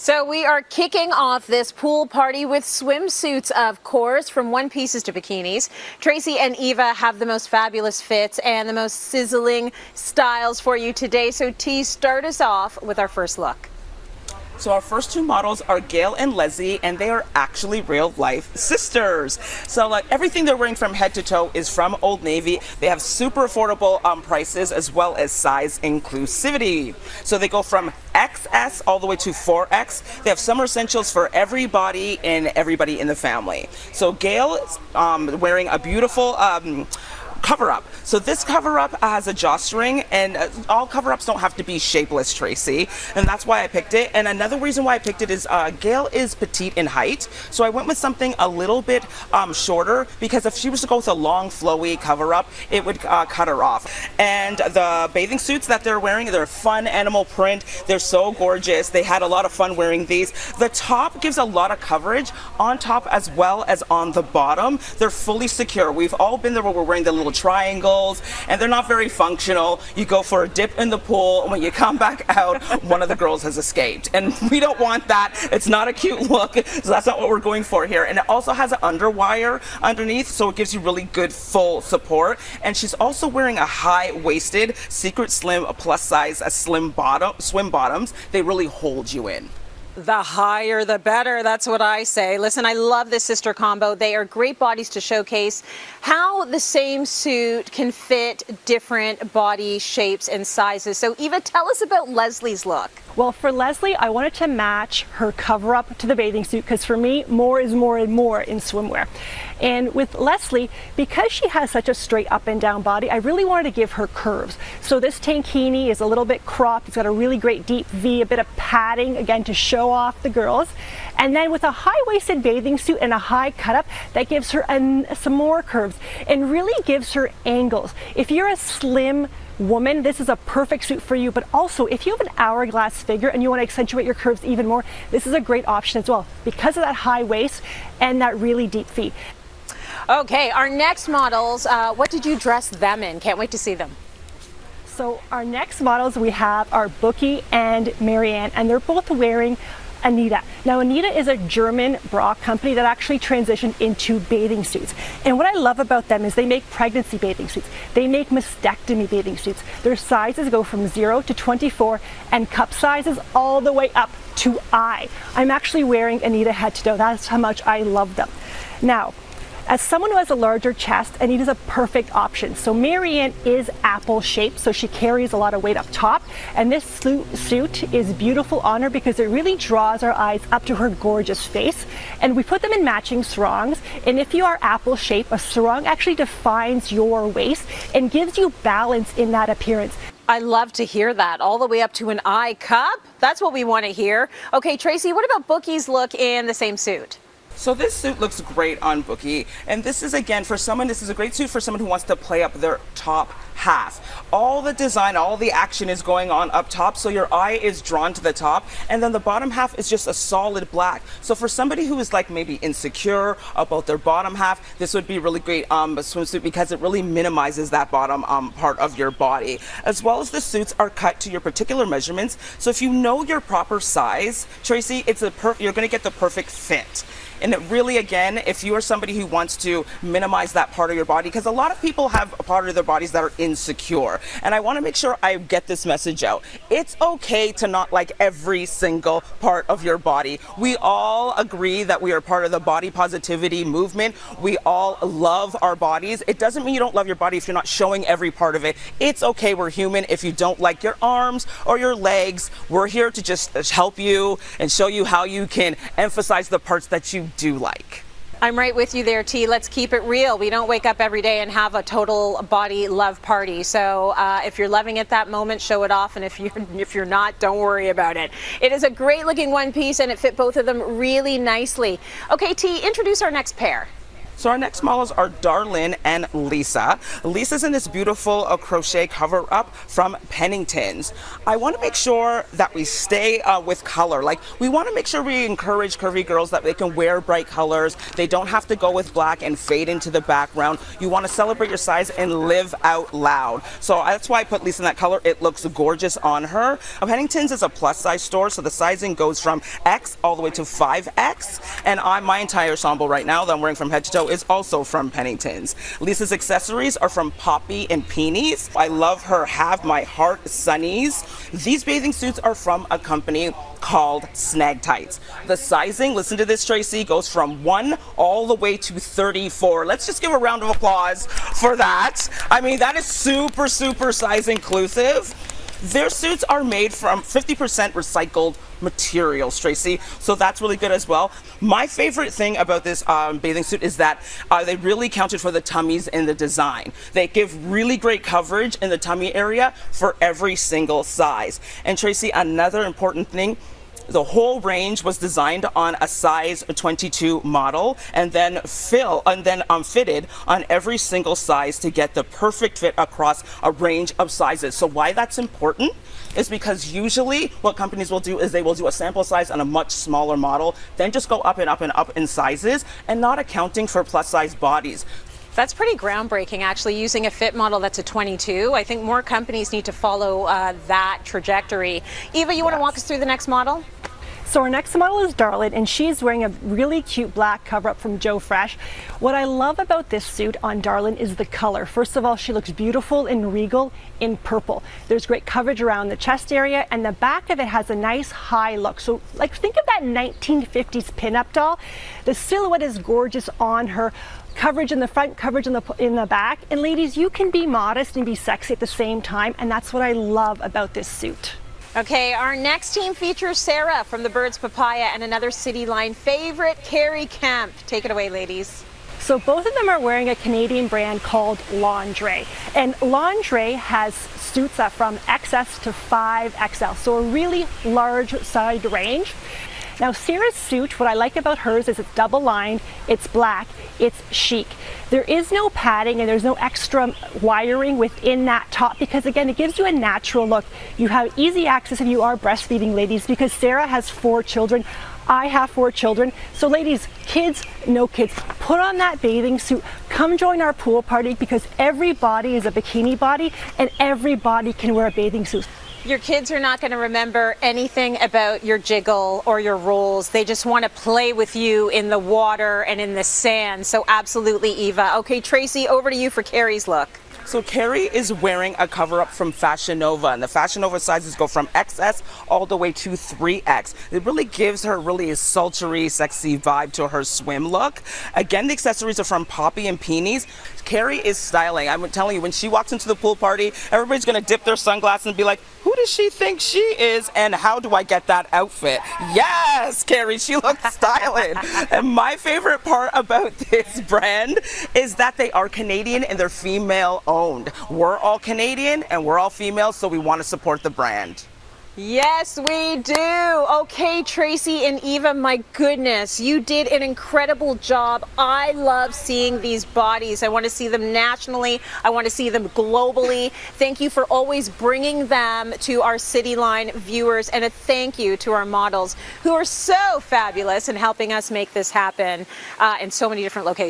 So we are kicking off this pool party with swimsuits, of course, from one pieces to bikinis. Tracy and Iva have the most fabulous fits and the most sizzling styles for you today. So T, start us off with our first look. So our first two models are Gail and Leslie, and they are actually real life sisters. So like everything they're wearing from head to toe is from Old Navy. They have super affordable um, prices as well as size inclusivity. So they go from XS all the way to 4X. They have summer essentials for everybody and everybody in the family. So Gail is um, wearing a beautiful um, cover up. So this cover up has a jawstring, and uh, all cover ups don't have to be shapeless, Tracy, and that's why I picked it. And another reason why I picked it is uh, Gail is petite in height, so I went with something a little bit um, shorter because if she was to go with a long, flowy cover up, it would uh, cut her off. And the bathing suits that they're wearing, they're fun animal print. They're so gorgeous. They had a lot of fun wearing these. The top gives a lot of coverage on top as well as on the bottom. They're fully secure. We've all been there where we're wearing the little little triangles, and they're not very functional. You go for a dip in the pool, and when you come back out, one of the girls has escaped. And we don't want that. It's not a cute look, so that's not what we're going for here. And it also has an underwire underneath, so it gives you really good full support. And she's also wearing a high-waisted Secret Slim plus size a slim bottom swim bottoms. They really hold you in. The higher, the better. That's what I say. Listen, I love this sister combo. They are great bodies to showcase how the same suit can fit different body shapes and sizes. So, Iva, tell us about Leslie's look. Well, for Leslie, I wanted to match her cover up to the bathing suit because for me, more is more and more in swimwear. And with Leslie, because she has such a straight up and down body, I really wanted to give her curves. So this tankini is a little bit cropped. It's got a really great deep V, a bit of padding, again, to show off the girls. And then with a high-waisted bathing suit and a high cut-up, that gives her an, some more curves and really gives her angles. If you're a slim woman, this is a perfect suit for you. But also, if you have an hourglass figure and you want to accentuate your curves even more, this is a great option as well because of that high waist and that really deep feet. Okay, our next models, uh, what did you dress them in? Can't wait to see them. So our next models we have are Bookie and Marianne, and they're both wearing Anita. Now, Anita is a German bra company that actually transitioned into bathing suits. And what I love about them is they make pregnancy bathing suits. They make mastectomy bathing suits. Their sizes go from 0 to 24 and cup sizes all the way up to I. I'm actually wearing Anita head to toe. That's how much I love them. Now, as someone who has a larger chest, Anita's a perfect option. So Marianne is apple shaped, so she carries a lot of weight up top. And this suit is beautiful on her because it really draws our eyes up to her gorgeous face. And we put them in matching sarongs. And if you are apple shaped, a sarong actually defines your waist and gives you balance in that appearance. I love to hear that. All the way up to an eye cup. That's what we want to hear. Okay, Tracy, what about Bookie's look in the same suit? So this suit looks great on Bookie, and this is again for someone. This is a great suit for someone who wants to play up their top half. All the design, all the action is going on up top, so your eye is drawn to the top, and then the bottom half is just a solid black. So for somebody who is like maybe insecure about their bottom half, this would be really great um, swimsuit because it really minimizes that bottom um, part of your body. As well as the suits are cut to your particular measurements, so if you know your proper size, Tracy, it's a you're going to get the perfect fit. And really, again, if you are somebody who wants to minimize that part of your body, because a lot of people have a part of their bodies that are insecure. And I want to make sure I get this message out. It's okay to not like every single part of your body. We all agree that we are part of the body positivity movement. We all love our bodies. It doesn't mean you don't love your body if you're not showing every part of it. It's okay. We're human. If you don't like your arms or your legs, we're here to just uh, help you and show you how you can emphasize the parts that you do like. I'm right with you there, T. Let's keep it real. We don't wake up every day and have a total body love party. So uh, if you're loving it that moment, show it off. And if you're if you're not, don't worry about it. It is a great looking one piece, and it fit both of them really nicely. Okay, T. Introduce our next pair. So our next models are Darlin and Lisa. Lisa's in this beautiful uh, crochet cover up from Pennington's. I want to make sure that we stay uh, with color. Like we want to make sure we encourage curvy girls that they can wear bright colors. They don't have to go with black and fade into the background. You want to celebrate your size and live out loud. So that's why I put Lisa in that color. It looks gorgeous on her. Pennington's is a plus size store, so the sizing goes from X all the way to 5X. And on my entire ensemble right now that I'm wearing from head to toe is also from Pennington's. Lisa's accessories are from Poppy and Peonies. I love her Have My Heart Sunnies. These bathing suits are from a company called Snag Tights. The sizing, listen to this, Tracy, goes from 1 all the way to 34. Let's just give a round of applause for that. I mean, that is super, super size inclusive. Their suits are made from 50% recycled materials, Tracy. So that's really good as well. My favorite thing about this um, bathing suit is that uh, they really counted for the tummies in the design. They give really great coverage in the tummy area for every single size. And Tracy, another important thing, the whole range was designed on a size 22 model and then fill and then um, fitted on every single size to get the perfect fit across a range of sizes. So why that's important is because usually what companies will do is they will do a sample size on a much smaller model, then just go up and up and up in sizes and not accounting for plus size bodies. That's pretty groundbreaking, actually, using a fit model that's a 22. I think more companies need to follow uh, that trajectory. Iva, you yes. want to walk us through the next model? So our next model is Darlin, and she's wearing a really cute black cover-up from Joe Fresh. What I love about this suit on Darlin is the color. First of all, she looks beautiful and regal in purple. There's great coverage around the chest area, and the back of it has a nice high look. So like think of that 1950s pinup doll. The silhouette is gorgeous on her coverage in the front, coverage in the in the back. And ladies, you can be modest and be sexy at the same time, and that's what I love about this suit. Okay, our next team features Sarah from the Birds Papaya and another Cityline favorite, Carrie Kemp. Take it away, ladies. So both of them are wearing a Canadian brand called Londre. And Londre has suits from XS to 5XL, so a really large side range. Now Sarah's suit, what I like about hers is it's double lined, it's black, it's chic. There is no padding and there's no extra wiring within that top because again, it gives you a natural look. You have easy access if you are breastfeeding ladies because Sarah has four children. I have four children. So ladies, kids, no kids, put on that bathing suit. Come join our pool party because every body is a bikini body and every body can wear a bathing suit. Your kids are not going to remember anything about your jiggle or your rolls. They just want to play with you in the water and in the sand. So absolutely, Iva. Okay, Tracy, over to you for Carrie's look. So Carrie is wearing a cover up from Fashion Nova, and the Fashion Nova sizes go from XS all the way to 3X. It really gives her really a sultry, sexy vibe to her swim look. Again, the accessories are from Poppy and Peonies. Carrie is styling. I'm telling you, when she walks into the pool party, everybody's gonna dip their sunglasses and be like, who does she think she is and how do I get that outfit? Yes, Carrie, she looks styling. and my favorite part about this brand is that they are Canadian and they're female owned. We're all Canadian and we're all female, so we want to support the brand. Yes, we do. Okay, Tracy and Iva, my goodness, you did an incredible job. I love seeing these bodies. I want to see them nationally. I want to see them globally. Thank you for always bringing them to our Cityline viewers, and a thank you to our models who are so fabulous in helping us make this happen uh, in so many different locations.